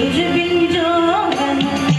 一直陪你走路